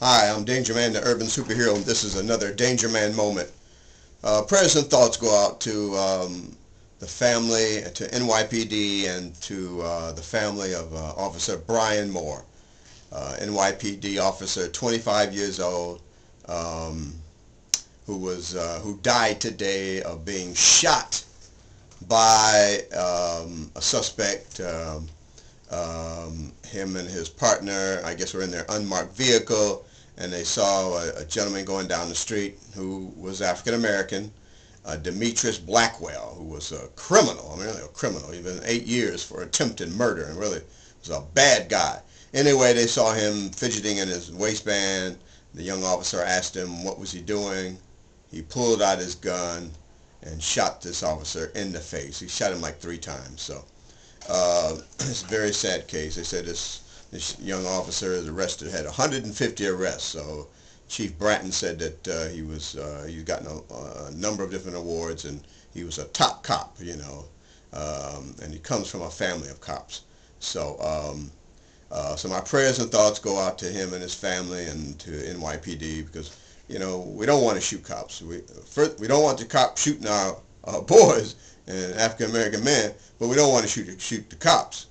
Hi, I'm Danger Man, the urban superhero, and this is another Danger Man moment. Uh, prayers and thoughts go out to um, the family, to NYPD, and to uh, the family of uh, Officer Brian Moore, uh, NYPD officer, 25 years old, um, who was uh, who died today of being shot by um, a suspect. Um, um, him and his partner, I guess, were in their unmarked vehicle and they saw a, a gentleman going down the street who was African American, uh, Demetrius Blackwell, who was a criminal. I mean, really a criminal. He'd been eight years for attempted murder, and really was a bad guy. Anyway, they saw him fidgeting in his waistband. The young officer asked him what was he doing. He pulled out his gun and shot this officer in the face. He shot him like three times. So uh, it's a very sad case. They said this this young officer is arrested, had 150 arrests. So Chief Bratton said that uh, he was uh, he's gotten a, a, number of different awards, and he was a top cop, you know, um, and he comes from a family of cops. So. Um, uh, so my prayers and thoughts go out to him and his family and to NYPD because you know we don't want to shoot cops. We first, we don't want the cops shooting our, our boys and African American men, but we don't want to shoot shoot the cops.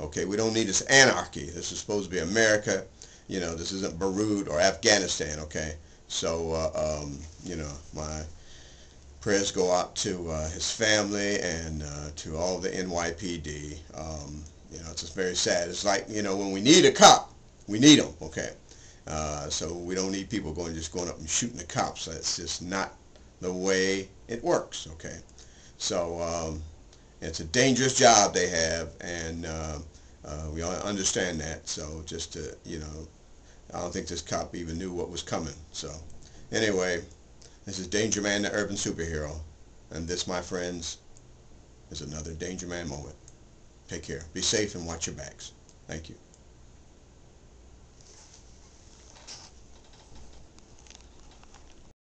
Okay, we don't need this anarchy. This is supposed to be America. You know, this isn't Beirut or Afghanistan. Okay, so uh, um, you know, my prayers go out to uh, his family and uh, to all the NYPD. Um, you know, it's just very sad. It's like you know, when we need a cop, we need them. Okay, uh, so we don't need people going just going up and shooting the cops. That's just not the way it works. Okay, so. Um, it's a dangerous job they have, and uh, uh, we all understand that. So just to, you know, I don't think this cop even knew what was coming. So anyway, this is Danger Man, the urban superhero. And this, my friends, is another Danger Man moment. Take care. Be safe and watch your backs. Thank you.